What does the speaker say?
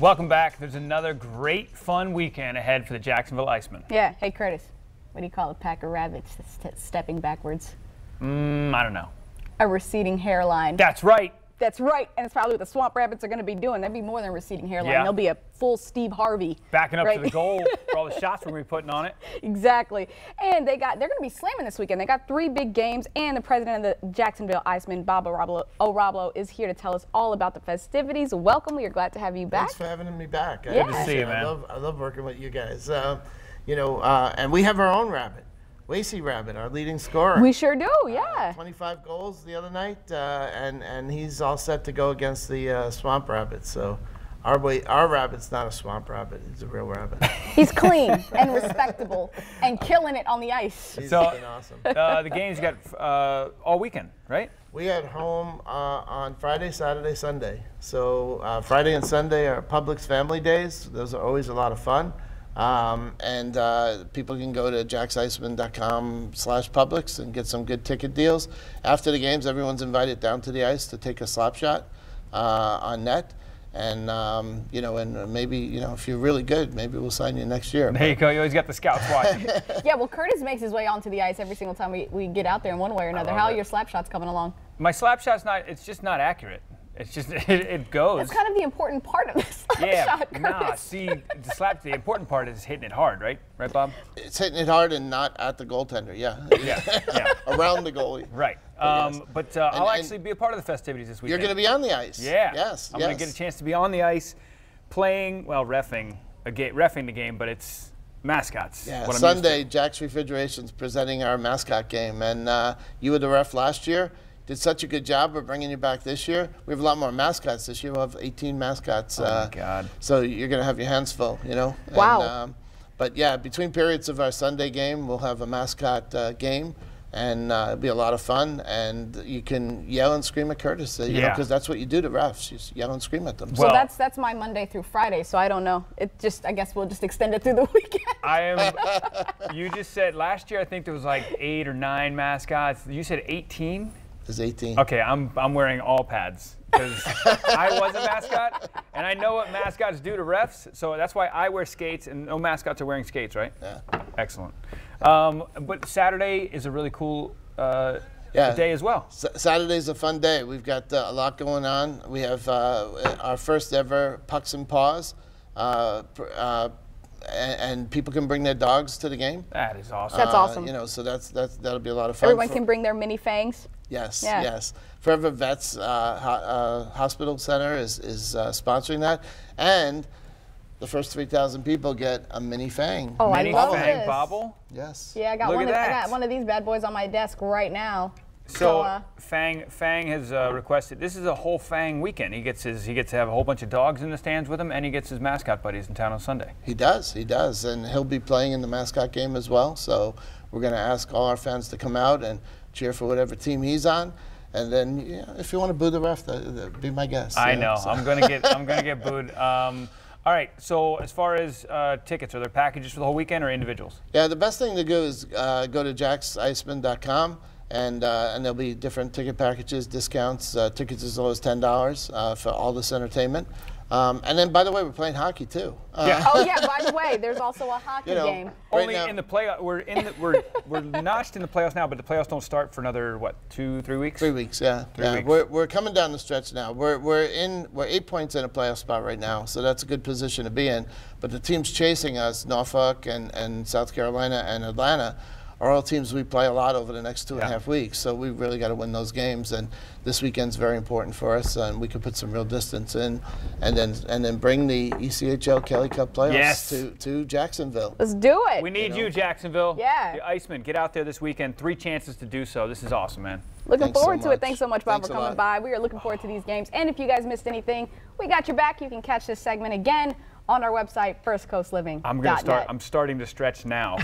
Welcome back. There's another great, fun weekend ahead for the Jacksonville Icemen. Yeah. Hey, Curtis. What do you call a pack of rabbits st- stepping backwards? Mm, I don't know. A receding hairline. That's right. That's right. And it's probably what the swamp rabbits are going to be doing. That'd be more than a receding hairline. Yeah. They'll be a full Steve Harvey. Backing up right? to the goal for all the shots we're going to be putting on it. exactly. And they got they're going to be slamming this weekend. They got three big games, and the president of the Jacksonville Icemen, Bob Ohrablo, Ohrablo, is here to tell us all about the festivities. Welcome. We are glad to have you back. Thanks for having me back. I Yeah. Good to see you, man. I love, I love working with you guys. Uh, you know, uh, and we have our own rabbit, Lacey Rabbit, our leading scorer. We sure do. Yeah. 25 goals the other night, uh, and and he's all set to go against the uh, Swamp Rabbit. So, our way, our rabbit's not a Swamp Rabbit; he's a real rabbit. He's clean and respectable and killing it on the ice. He's So- been awesome. Uh, the games you got uh, all weekend, right? We had home uh, on Friday, Saturday, Sunday. So uh, Friday and Sunday are Publix family days. Those are always a lot of fun. Um, and uh, people can go to jacksiceman.com slash Publix and get some good ticket deals. After the games, everyone's invited down to the ice to take a slap shot uh, on net. And, um, you know, and maybe, you know, if you're really good, maybe we'll sign you next year. There you go. You always got the scouts watching. Yeah, well, Curtis makes his way onto the ice every single time we, we get out there in one way or another. love How are your slap shots coming along? My slap shot's not, it's just not accurate. It's just, it, it goes. That's kind of the important part of this. slap yeah, shot, Curtis. nah, see, the slap, the important part is hitting it hard, right? Right, Bob? It's hitting it hard and not at the goaltender, yeah. Yeah, yeah. Around the goalie. Right. Yes. Um, but uh, I'll And- and- actually be a part of the festivities this week. You're going to be on the ice. Yeah. Yes. I'm yes. going to get a chance to be on the ice, playing, well, refing, a ga- refing the game, but it's mascots. Yeah, what I'm used to. Sunday, Jack's Refrigeration's presenting our mascot game, and uh, you were the ref last year. Did such a good job of bringing you back this year. We have a lot more mascots this year. We'll have 18 mascots. Oh, my uh, God. So you're going to have your hands full, you know. Wow. And, um, but yeah, between periods of our Sunday game, we'll have a mascot uh, game, and uh, it'll be a lot of fun. And you can yell and scream at Curtis, uh, you know, Yeah. because that's what you do to refs. You yell and scream at them. So Well- that's that's my Monday through Friday. So I don't know. It just I guess we'll just extend it through the weekend. I am. you just said last year. I think there was like eight or nine mascots. You said 18. There's 18. Okay, I'm I'm wearing all pads because I was a mascot, and I know what mascots do to refs. So that's why I wear skates, and no mascots are wearing skates, right? Yeah. Excellent. Um, but Saturday is a really cool uh, Yeah. day as well. S- Saturday's a fun day. We've got uh, a lot going on. We have uh, our first ever Pucks and Paws, uh, pr- uh, and, and people can bring their dogs to the game. That is awesome. That's Uh, awesome. You know, so that's that's that'll be a lot of fun. Everyone For- can bring their mini fangs. Yes, Yeah. yes. Forever Vets uh, ho- uh, Hospital Center is is uh, sponsoring that, and the first 3,000 people get a mini fang. Oh, Mini I love fang this. bobble. Yes. Yeah, I got Look one. at Of, I got one of these bad boys on my desk right now. So uh, Fang Fang has uh, requested this is a whole Fang weekend. He gets his he gets to have a whole bunch of dogs in the stands with him, and he gets his mascot buddies in town on Sunday. He does, he does, and he'll be playing in the mascot game as well. So we're going to ask all our fans to come out and cheer for whatever team he's on. And then, if you want to boo the ref, that, that be my guest. I yeah, know. so. I'm gonna get I'm gonna get booed. Um, all right. So as far as uh, tickets, are there packages for the whole weekend or individuals? Yeah, the best thing to do is uh, go to jacksiceman.com, and uh, and there'll be different ticket packages, discounts, uh, tickets as low as ten dollars uh, for all this entertainment. Um, and then, by the way, we're playing hockey too. Uh, Yeah. Oh yeah. By the way, there's also a hockey You know, game. Only now- in the play. We're in. The, we're we're notched in the playoffs now, but the playoffs don't start for another what two three weeks. Three weeks, yeah. Three yeah. weeks. We're, we're coming down the stretch now. We're, we're in we're eight points in a playoff spot right now, so that's a good position to be in. But the teams chasing us, Norfolk and, and South Carolina and Atlanta, are all teams we play a lot over the next two and a half weeks. So we really got to win those games, and this weekend's very important for us, and we can put some real distance in, and then and then bring the ECHL Kelly Cup playoffs Yes. to, to Jacksonville. Let's do it. We need you, Jacksonville. Yeah. The Icemen, get out there this weekend. Three chances to do so. This is awesome, man. Looking Thanks so forward to much. it. Thanks so much, Bob, Thanks for coming by. We are looking forward to these games. And if you guys missed anything, we got your back. You can catch this segment again on our website, firstcoastliving.net. I'm gonna start. I'm starting to stretch now.